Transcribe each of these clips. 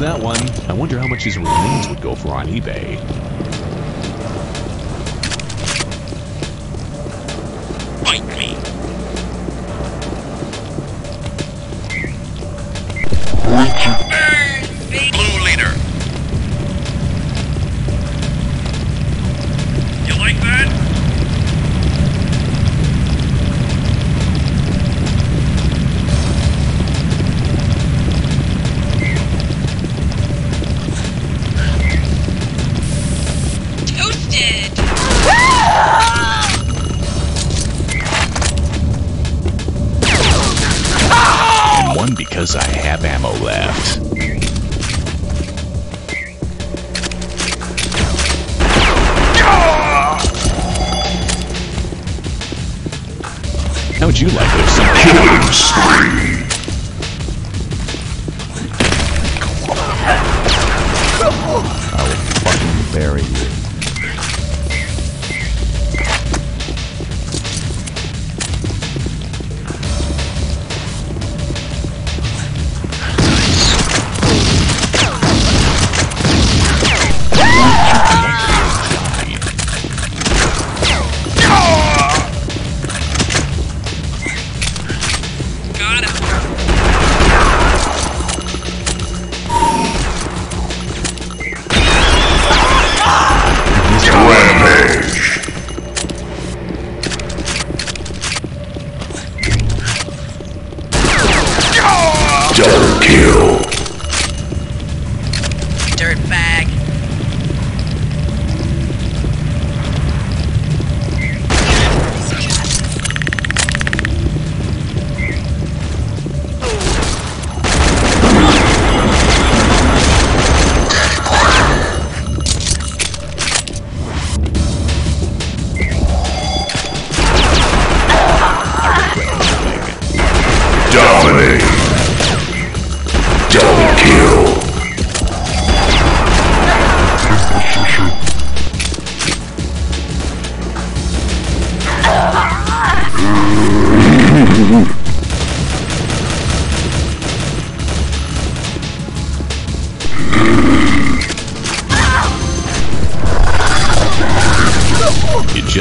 that one. I wonder how much his remains would go for on eBay.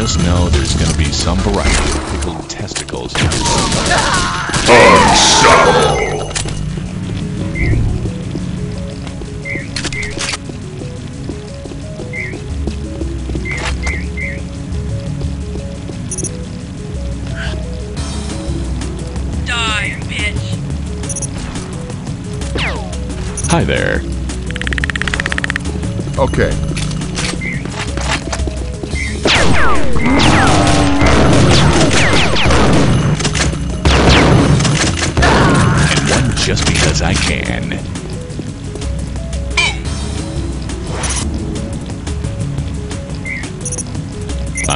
You just know there's gonna be some variety of pickled testicles. Unstoppable. Die, bitch. Hi there. Okay.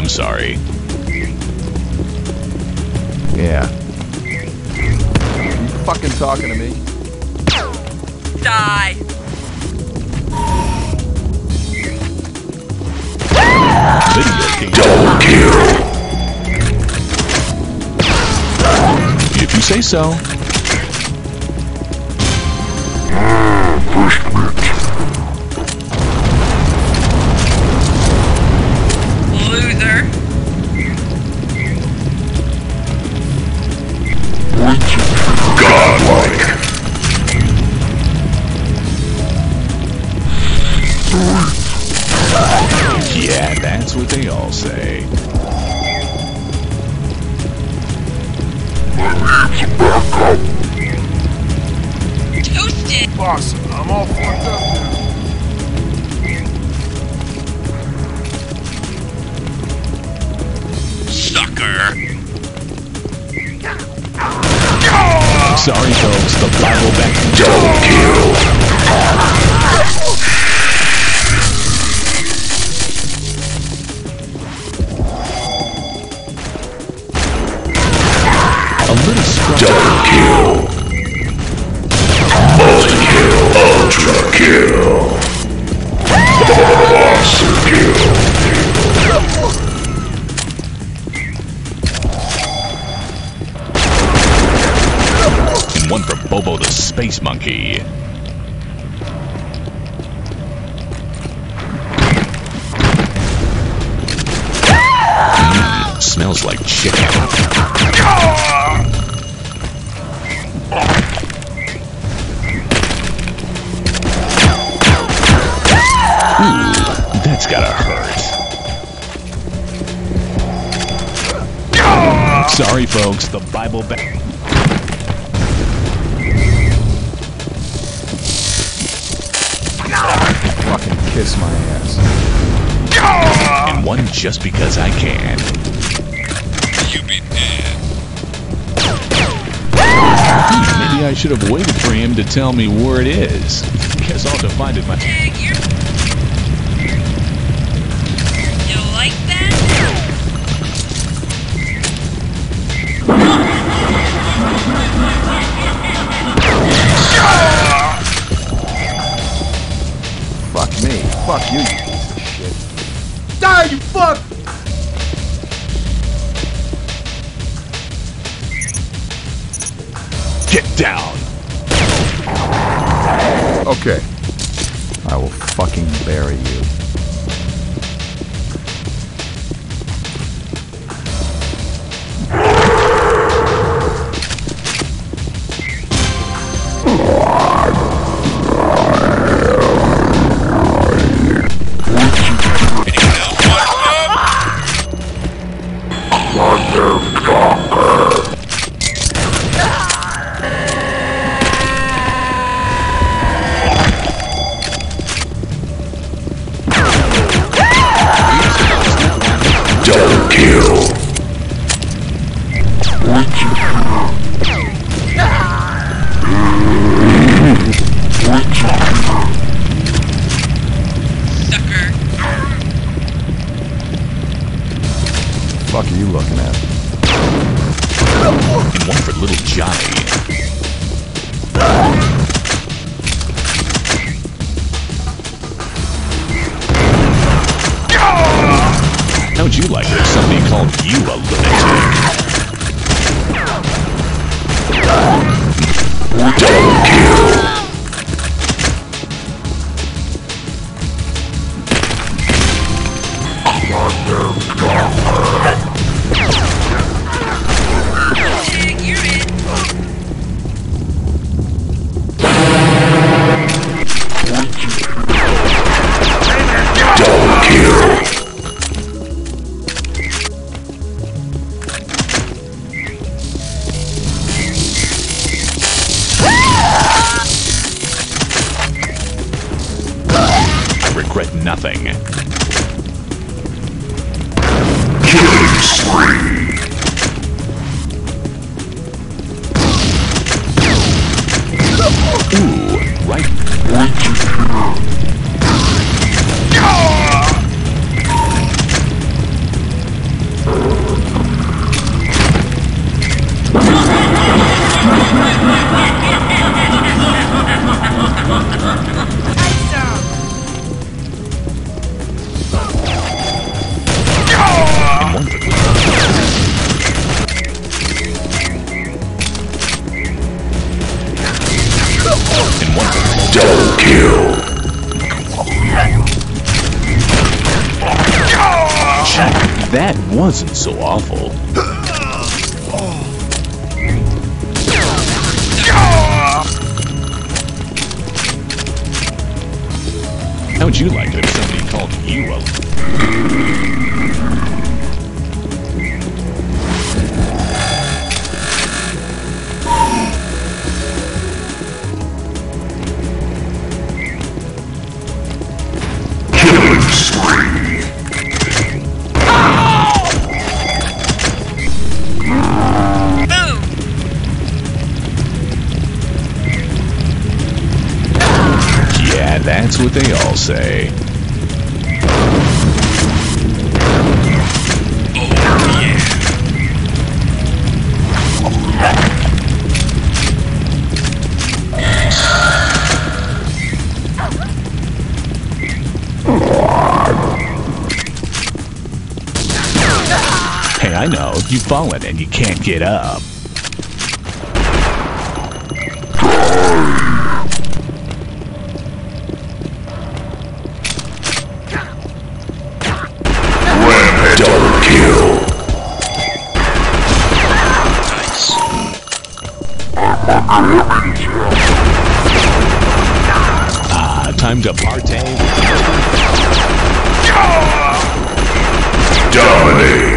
I'm sorry. Yeah. You fucking talking to me? Die. Video game. Double kill. If you say so. Loser. Godlike. Yeah, that's what they all say. Toasted. Boss, I'm all fucked up now. Sucker. Sorry, folks. The Bible back. Double kill. A little. Double kill. Multi kill. Ultra kill. Space Monkey. Hmm, smells like chicken. Ooh, that's gotta hurt. Sorry, folks, the Bible... Fucking kiss my ass. and one just because I can. You be dead. Hmm, maybe I should have waited for him to tell me where it is. Guess I'll have to find it my. Fuck you, you you looking at? One for little Johnny. How'd you like it if somebody called you a lunatic? Double kill. Wasn't so awful. How would you like it if somebody called you a... what they all say. Hey, I know. You've fallen and you can't get up. Time to partay. Dominating.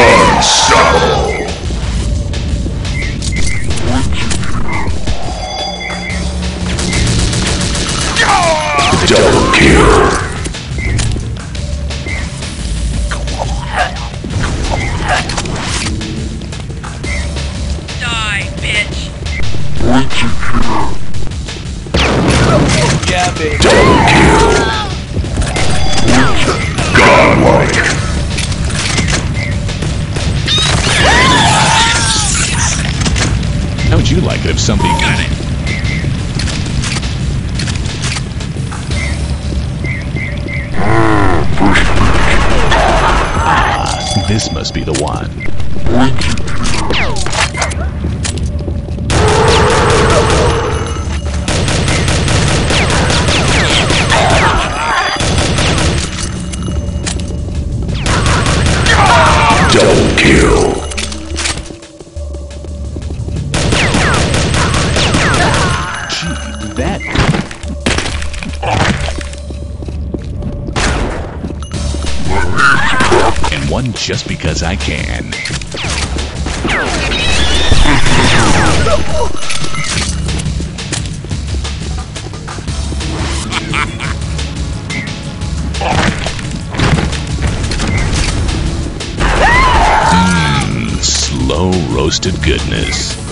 Unstoppable. Double kill. If somebody got it? Ah, this must be the one. One just because I can. Mmm, slow roasted goodness.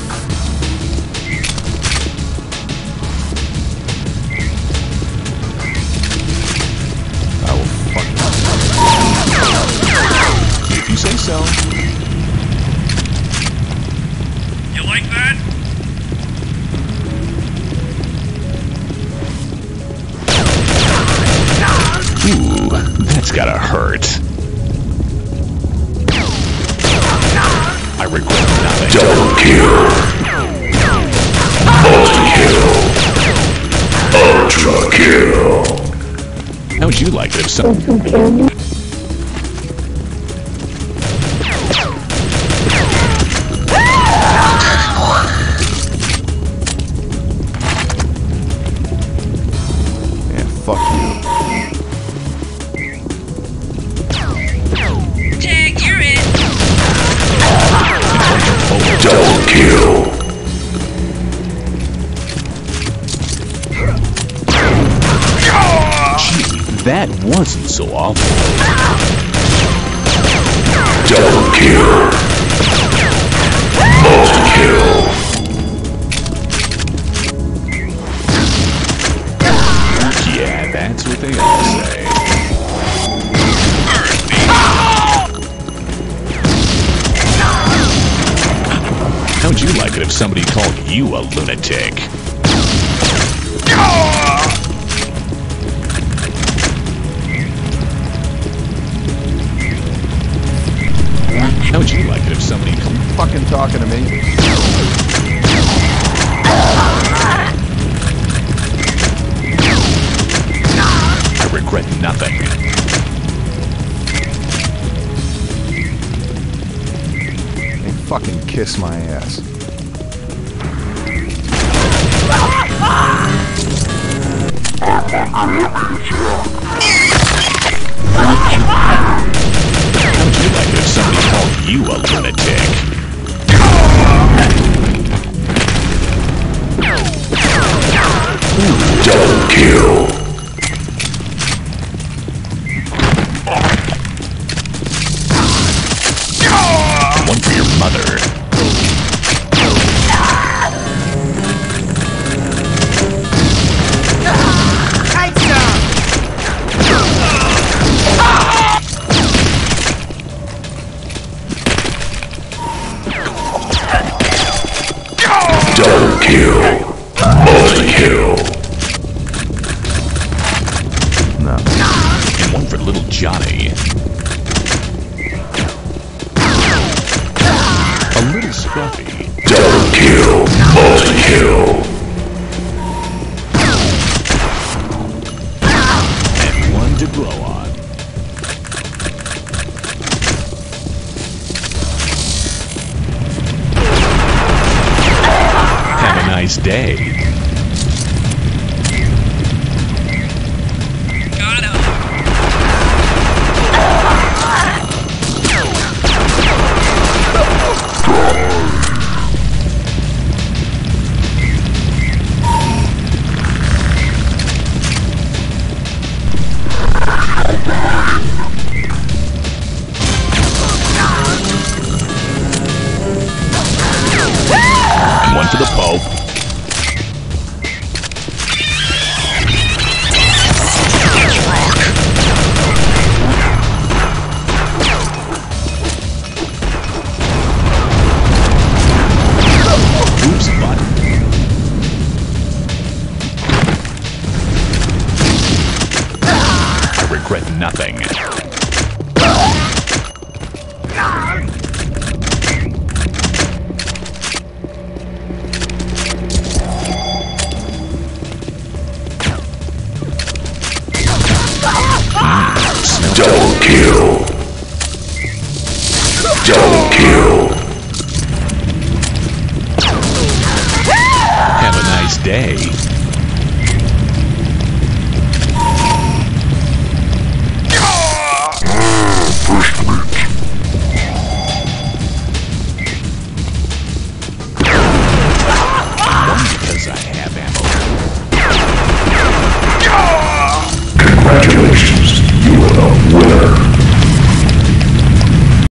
You like it. If some... that wasn't so awful. Double kill. Multi-kill. Yeah, that's what they all say. How would you like it if somebody called you a lunatic? How would you like it if somebody. Fucking talking to me. I regret nothing. Hey, fucking kiss my ass. Would you like it if somebody called you a lunatic?